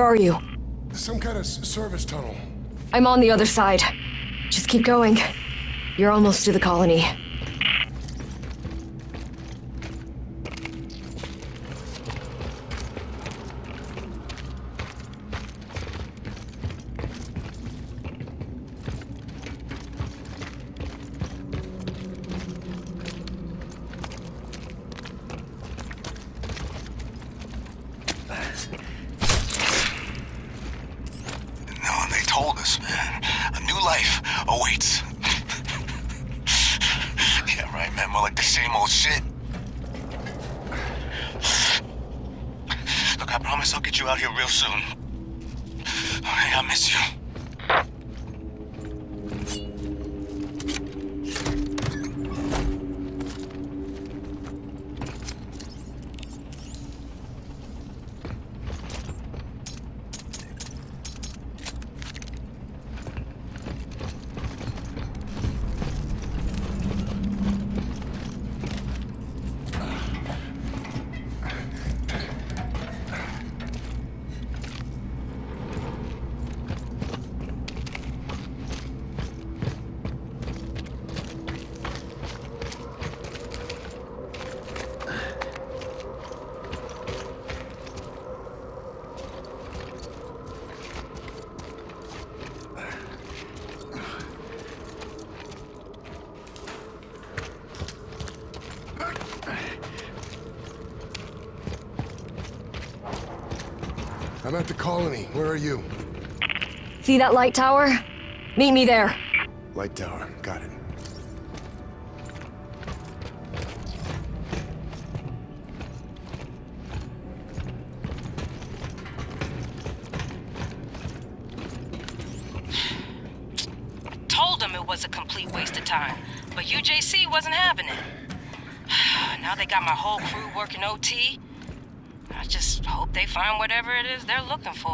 Where are you? Some kind of service tunnel. I'm on the other side. Just keep going. You're almost to the colony. I'm at the colony. Where are you? See that light tower? Meet me there. Whatever it is they're looking for.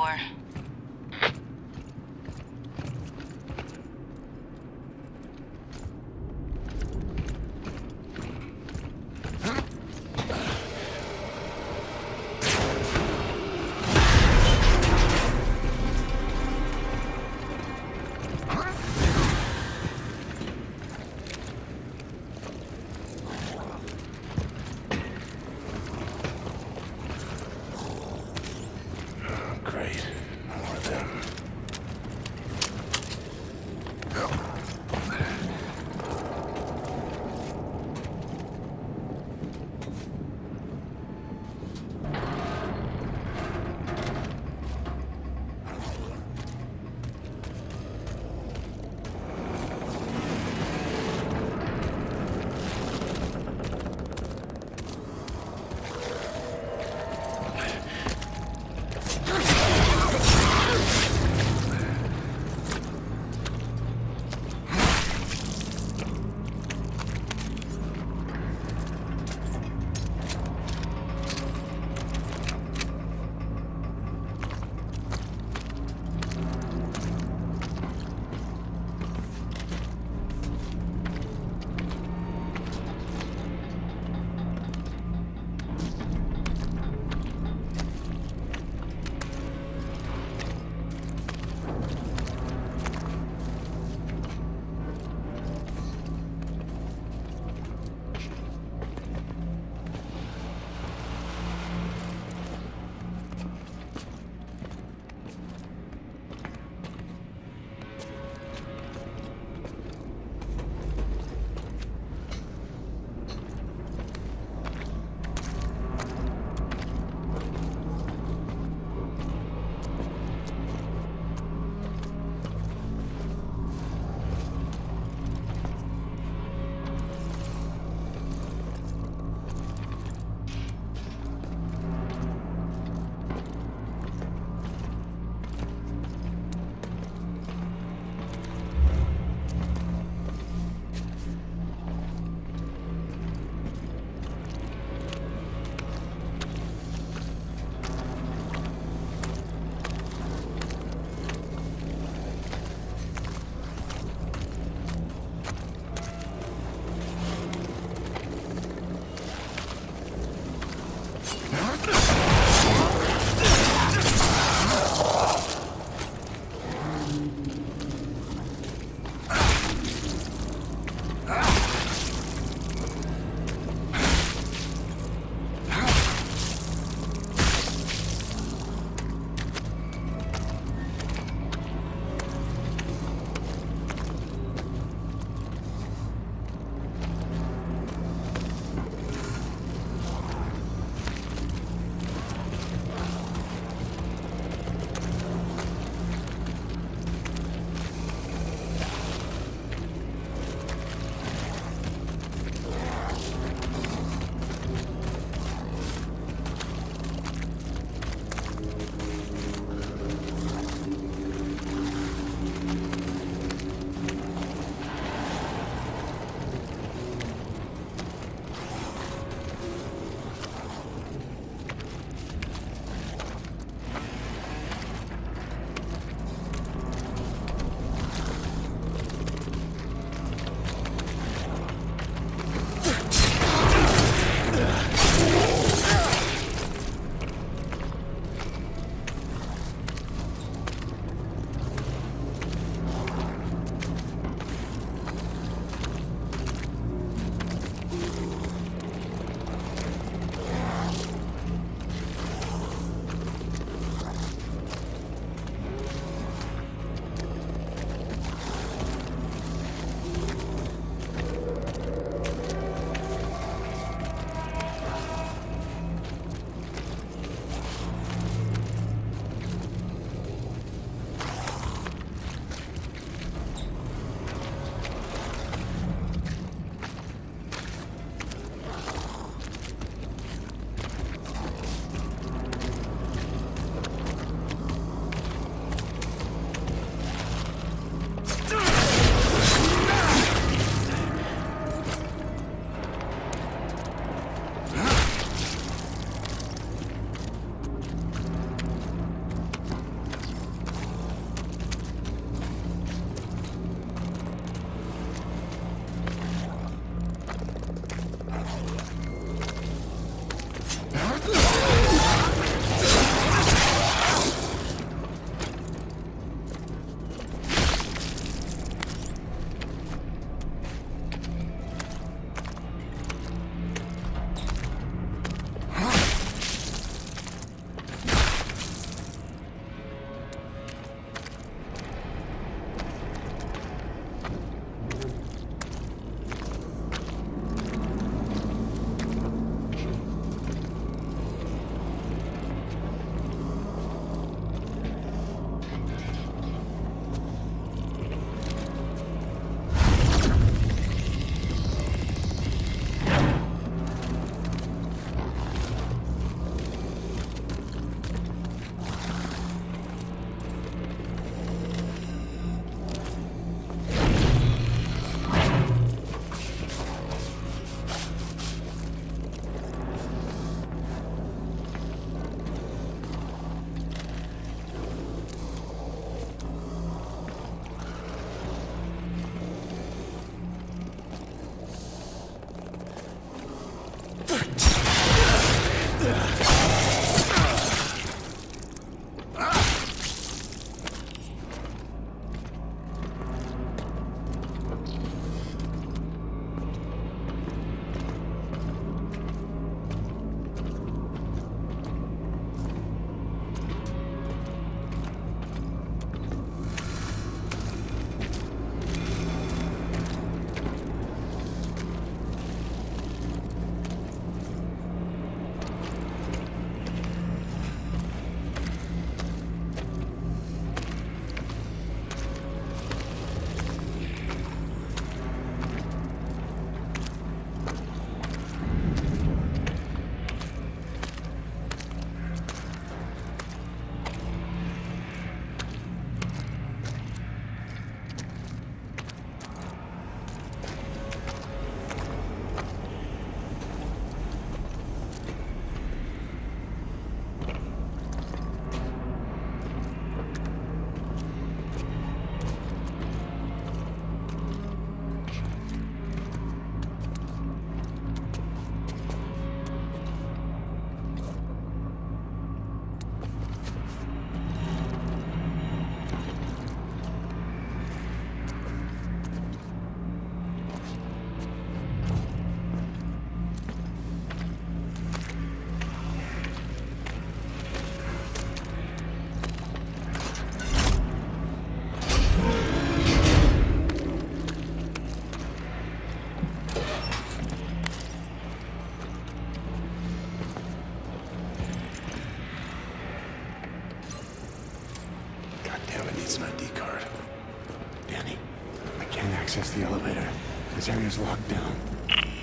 This area's locked down.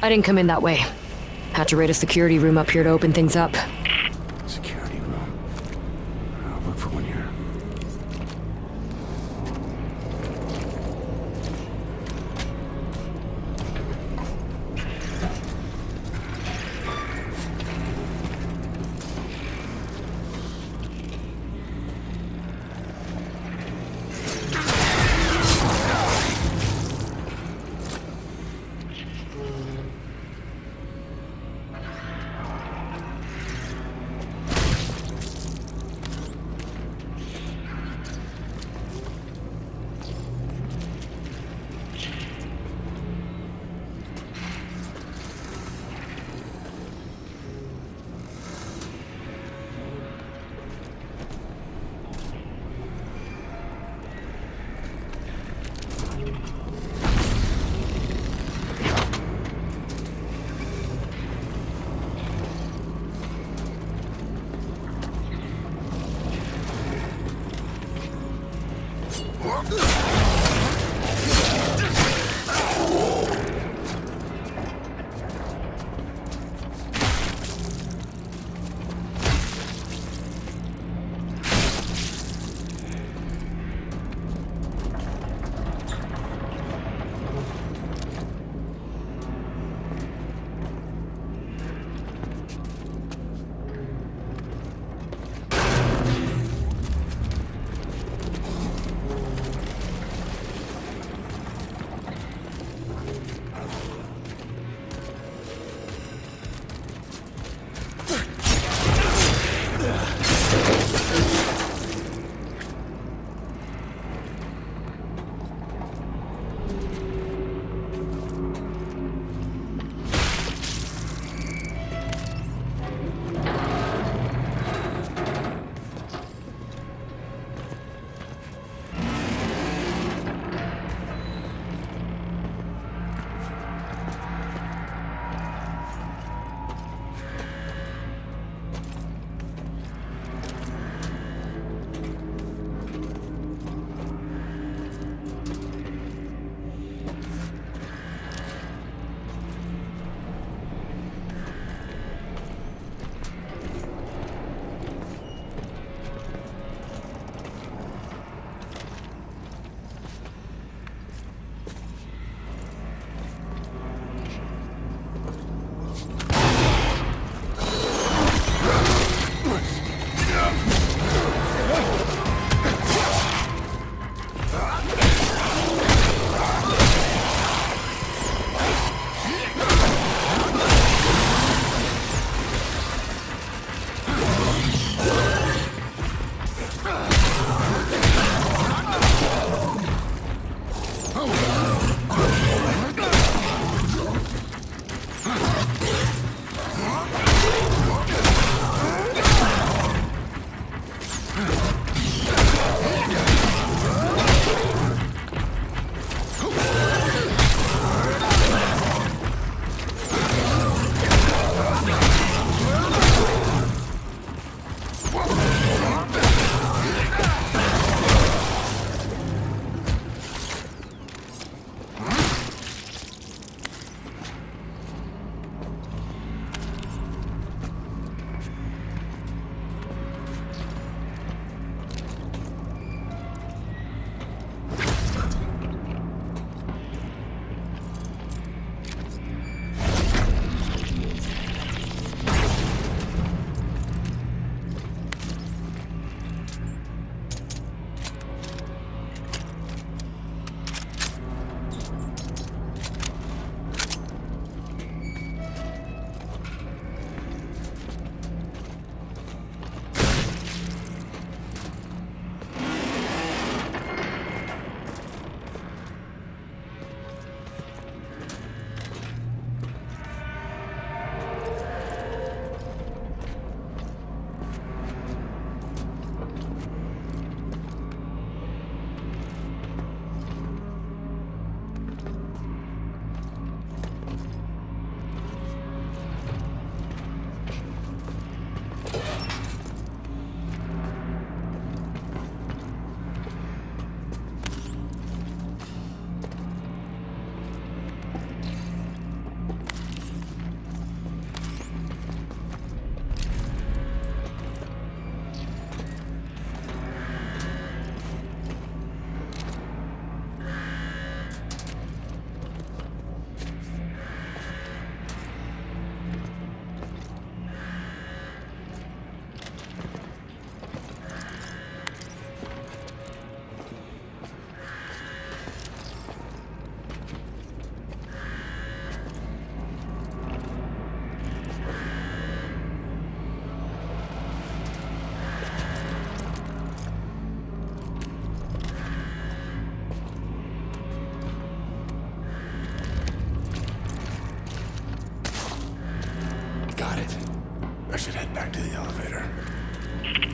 I didn't come in that way. Had to raid a security room up here to open things up.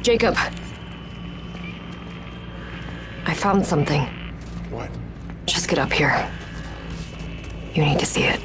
Jacob. I found something. What? Just get up here. You need to see it.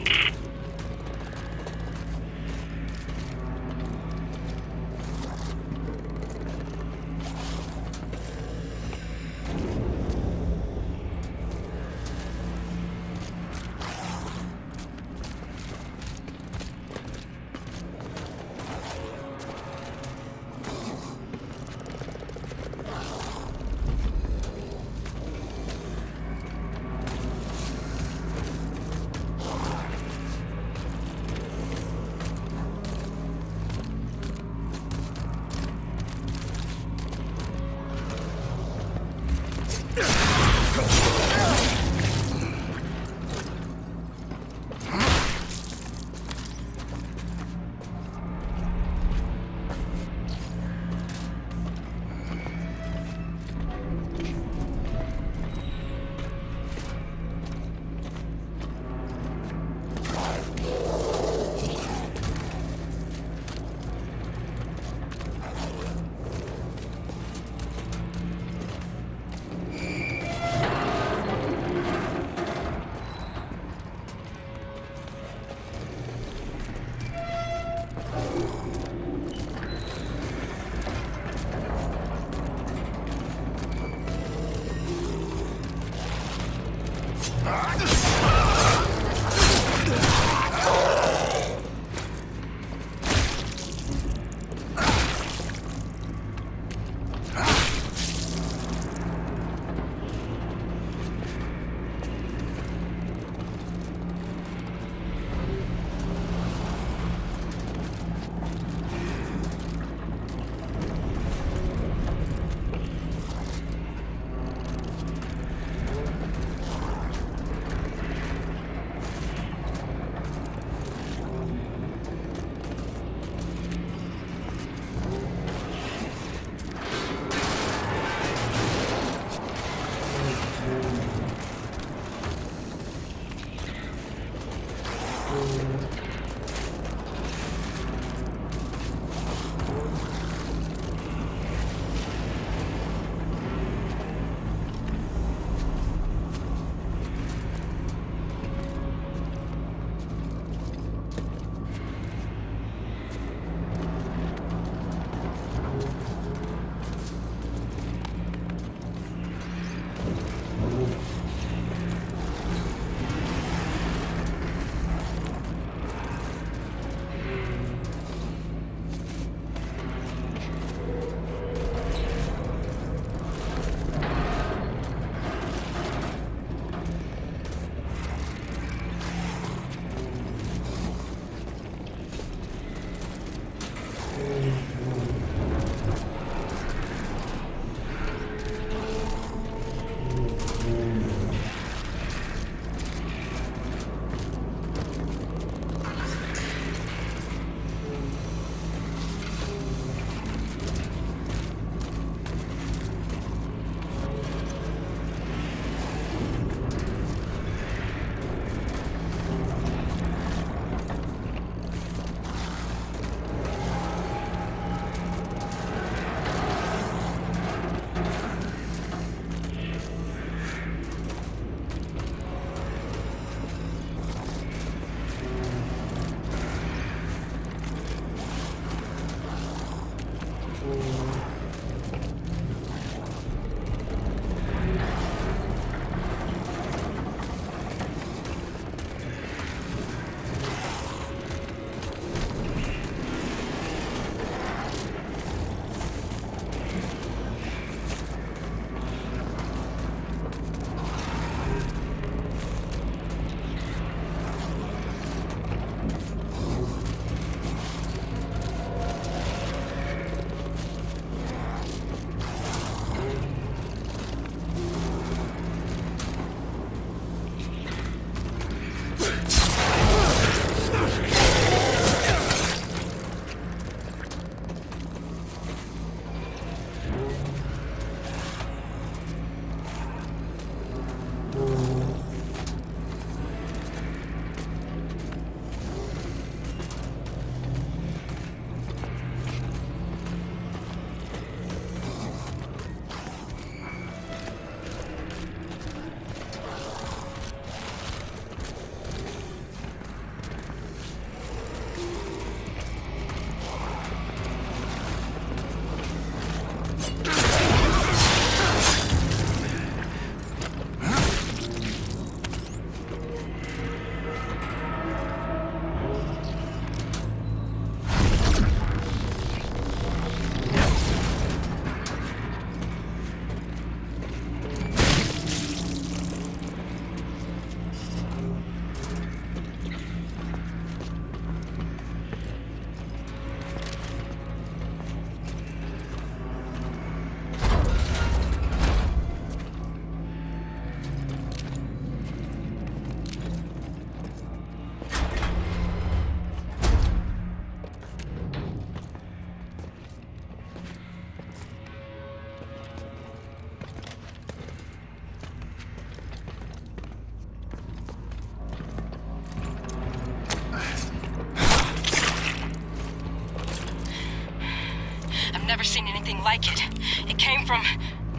Came from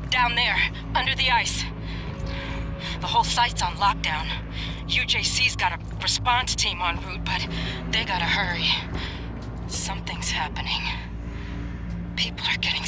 down there, under the ice. The whole site's on lockdown. UJC's got a response team en route, but they gotta hurry. Something's happening. People are getting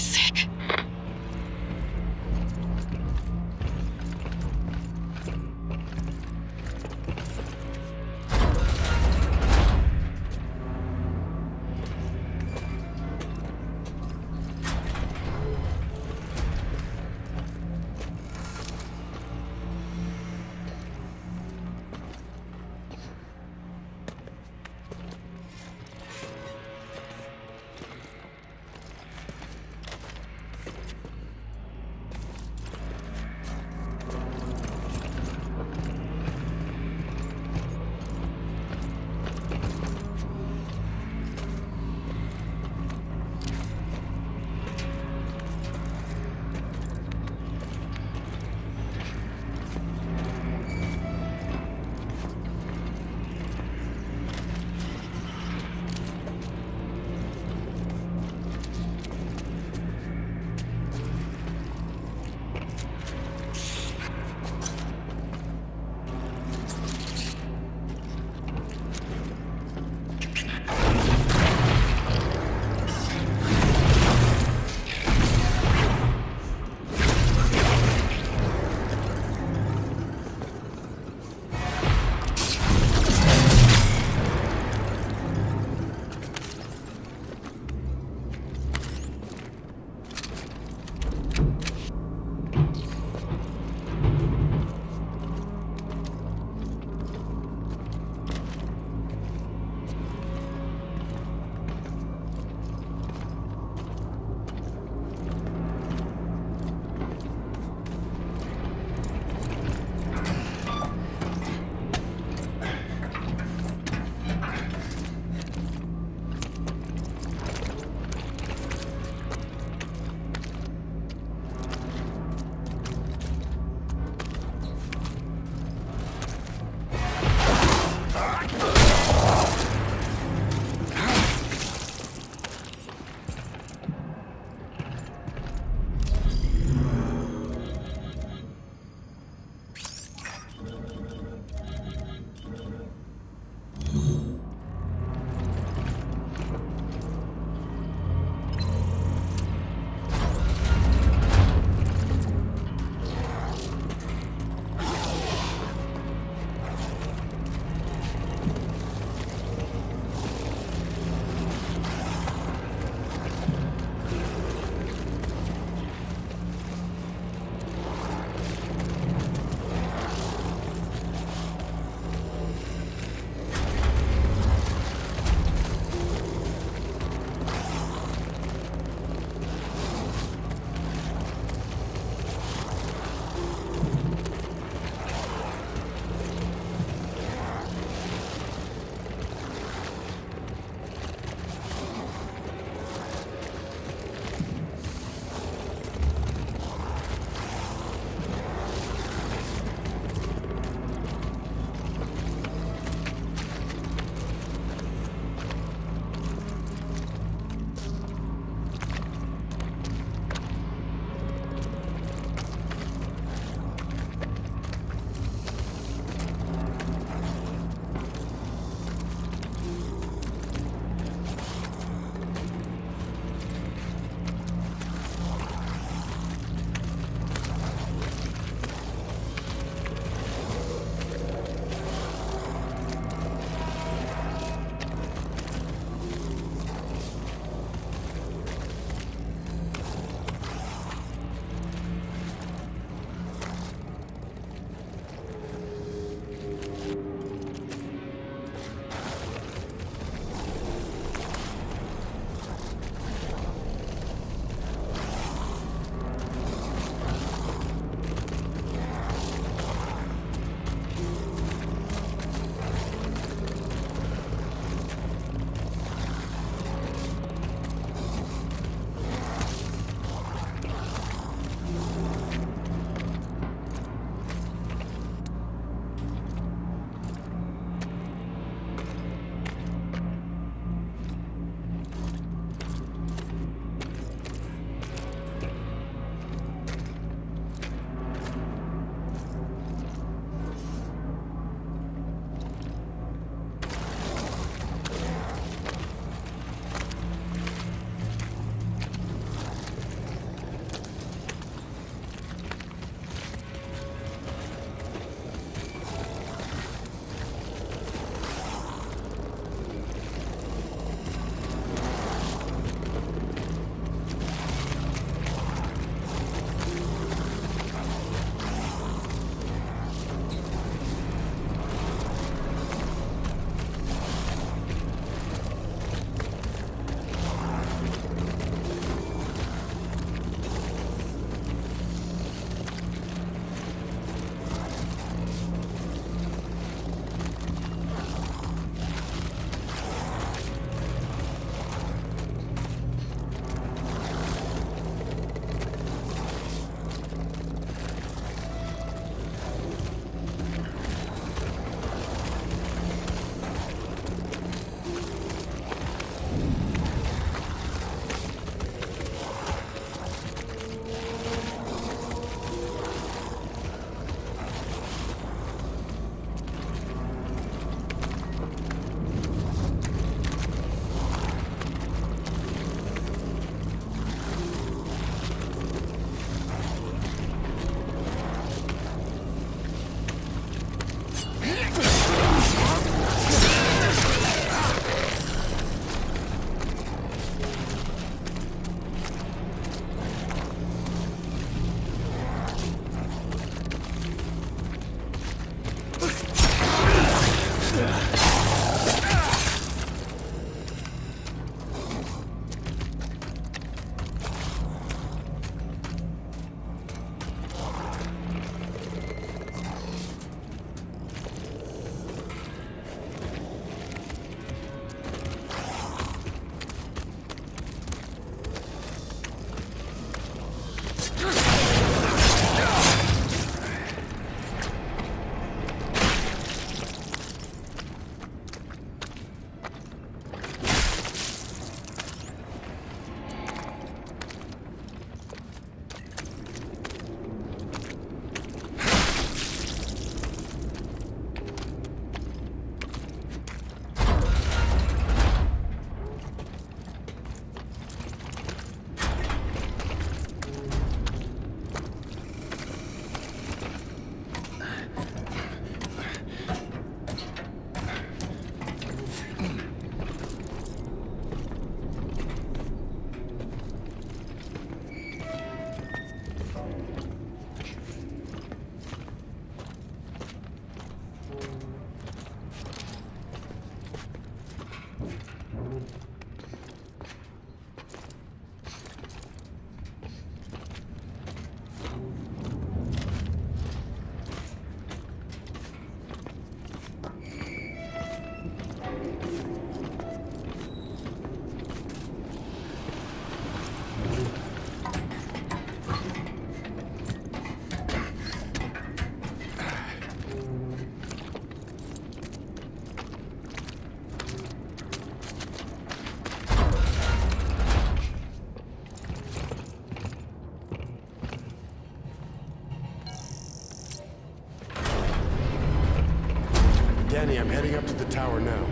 I'm heading up to the tower now.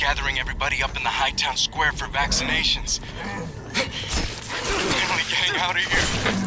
Gathering everybody up in the Hightown Square for vaccinations. Finally getting out of here.